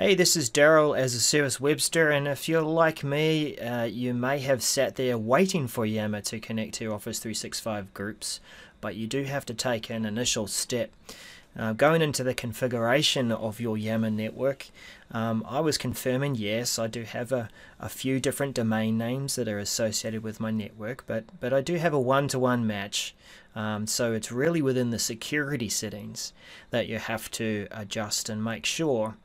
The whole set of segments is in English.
Hey, this is Darrell as a Service Webster, and if you're like me, uh, you may have sat there waiting for Yammer to connect to Office 365 groups, but you do have to take an initial step. Uh, going into the configuration of your Yammer network, um, I was confirming yes, I do have a, a few different domain names that are associated with my network, but, but I do have a one to one match. Um, so it's really within the security settings that you have to adjust and make sure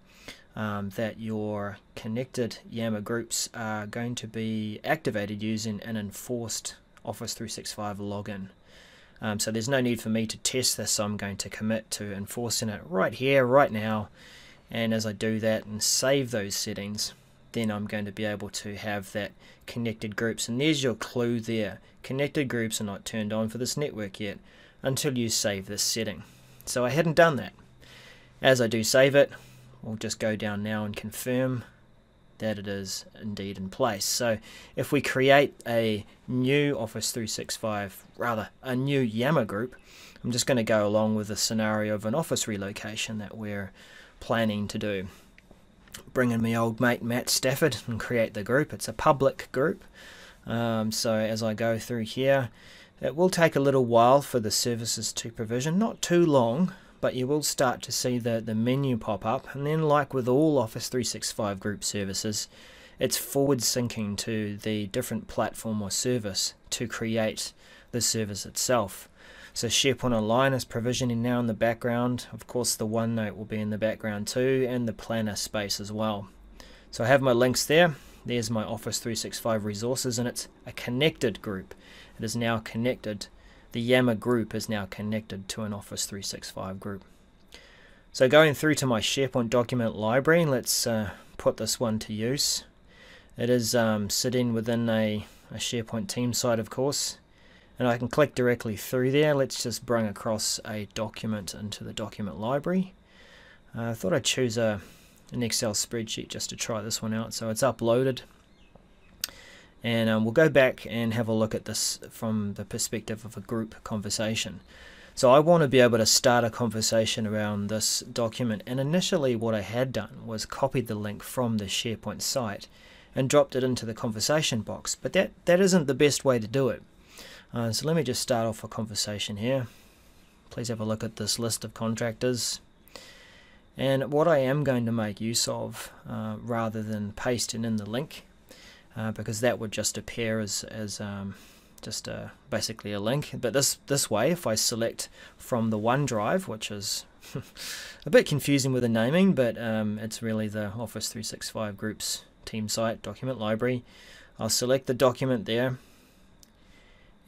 um, that your connected Yammer groups are going to be activated using an enforced Office 365 login. Um, so there's no need for me to test this, so I'm going to commit to enforcing it right here, right now. And as I do that and save those settings, then I'm going to be able to have that connected groups. And there's your clue there. Connected groups are not turned on for this network yet until you save this setting. So I hadn't done that. As I do save it, we'll just go down now and confirm that it is indeed in place. So if we create a new Office 365, rather a new Yammer group, I'm just going to go along with the scenario of an office relocation that we're planning to do. Bring in my old mate Matt Stafford and create the group. It's a public group. Um, so as I go through here, it will take a little while for the services to provision, not too long, but you will start to see the, the menu pop up and then like with all Office 365 group services it's forward syncing to the different platform or service to create the service itself. So SharePoint Online is provisioning now in the background. Of course the OneNote will be in the background too and the planner space as well. So I have my links there. There's my Office 365 resources and it's a connected group. It is now connected the Yammer group is now connected to an Office 365 group. So going through to my SharePoint document library, let's uh, put this one to use. It is um, sitting within a, a SharePoint team site, of course, and I can click directly through there. Let's just bring across a document into the document library. Uh, I thought I'd choose a, an Excel spreadsheet just to try this one out. So it's uploaded and um, we'll go back and have a look at this from the perspective of a group conversation. So I want to be able to start a conversation around this document and initially what I had done was copied the link from the SharePoint site and dropped it into the conversation box but that that isn't the best way to do it. Uh, so let me just start off a conversation here. Please have a look at this list of contractors. And what I am going to make use of, uh, rather than pasting in the link, uh, because that would just appear as, as um, just a, basically a link. But this, this way, if I select from the OneDrive, which is a bit confusing with the naming, but um, it's really the Office 365 Groups team site document library, I'll select the document there.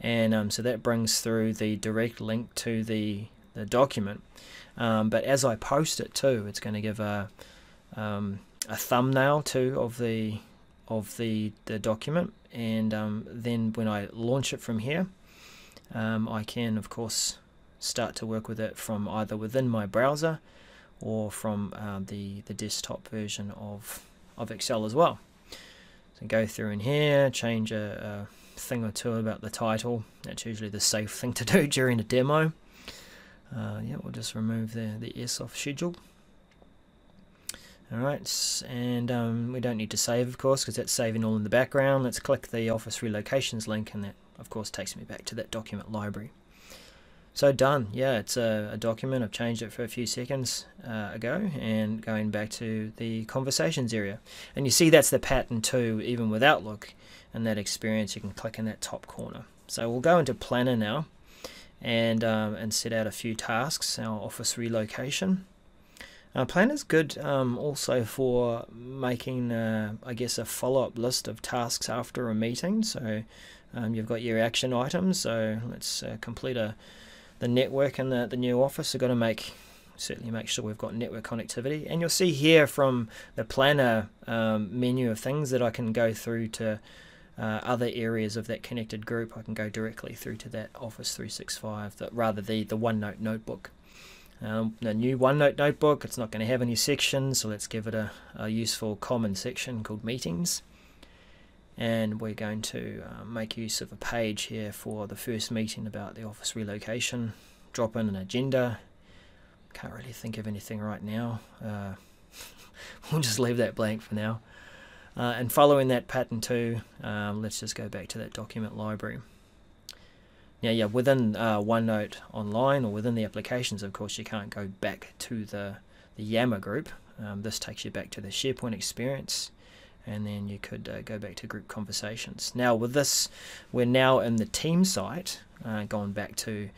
And um, so that brings through the direct link to the, the document. Um, but as I post it too, it's going to give a, um, a thumbnail too of the of the, the document and um, then when I launch it from here um, I can of course start to work with it from either within my browser or from uh, the, the desktop version of, of Excel as well. So go through in here, change a, a thing or two about the title. That's usually the safe thing to do during a demo. Uh, yeah, we'll just remove the, the S off schedule. Alright, and um, we don't need to save of course because that's saving all in the background. Let's click the Office Relocations link and that of course takes me back to that document library. So done, yeah, it's a, a document, I've changed it for a few seconds uh, ago and going back to the conversations area. And you see that's the pattern too, even with Outlook and that experience you can click in that top corner. So we'll go into Planner now and, um, and set out a few tasks, our Office Relocation. Uh, is good um, also for making, uh, I guess, a follow-up list of tasks after a meeting. So um, you've got your action items. So let's uh, complete a the network in the, the new office. We've got to make certainly make sure we've got network connectivity. And you'll see here from the planner um, menu of things that I can go through to uh, other areas of that connected group. I can go directly through to that Office 365, that rather the, the OneNote notebook. Um, the new OneNote notebook, it's not going to have any sections, so let's give it a, a useful common section called Meetings. And we're going to uh, make use of a page here for the first meeting about the office relocation. Drop in an agenda. Can't really think of anything right now. Uh, we'll just leave that blank for now. Uh, and following that pattern too, um, let's just go back to that document library. Now, yeah, within uh, OneNote Online or within the applications, of course, you can't go back to the, the Yammer group. Um, this takes you back to the SharePoint experience, and then you could uh, go back to group conversations. Now, with this, we're now in the team site, uh, going back to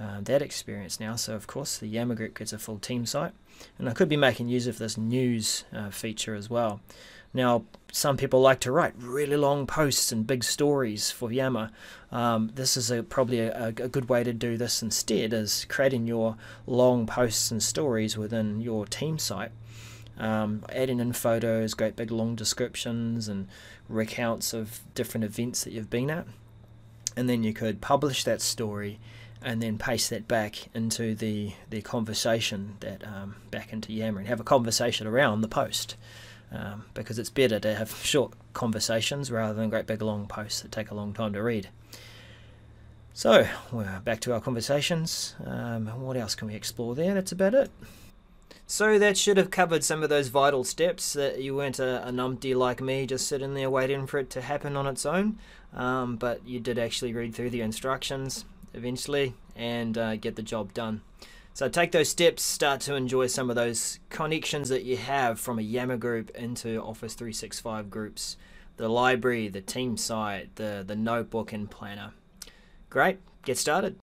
uh, that experience now. So, of course, the Yammer group gets a full team site, and I could be making use of this news uh, feature as well. Now, some people like to write really long posts and big stories for Yammer. Um, this is a, probably a, a, good way to do this instead, is creating your long posts and stories within your team site. Um, adding in photos, great big long descriptions and recounts of different events that you've been at. And then you could publish that story and then paste that back into the, the conversation that um, back into Yammer and have a conversation around the post um, because it's better to have short conversations rather than great big long posts that take a long time to read. So, we're back to our conversations. Um, what else can we explore there? That's about it. So that should have covered some of those vital steps that you weren't a, a numpty like me just sitting there waiting for it to happen on its own, um, but you did actually read through the instructions eventually and uh, get the job done. So take those steps, start to enjoy some of those connections that you have from a Yammer group into Office 365 groups, the library, the team site, the, the notebook and planner. Great, get started.